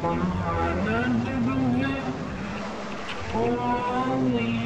Only you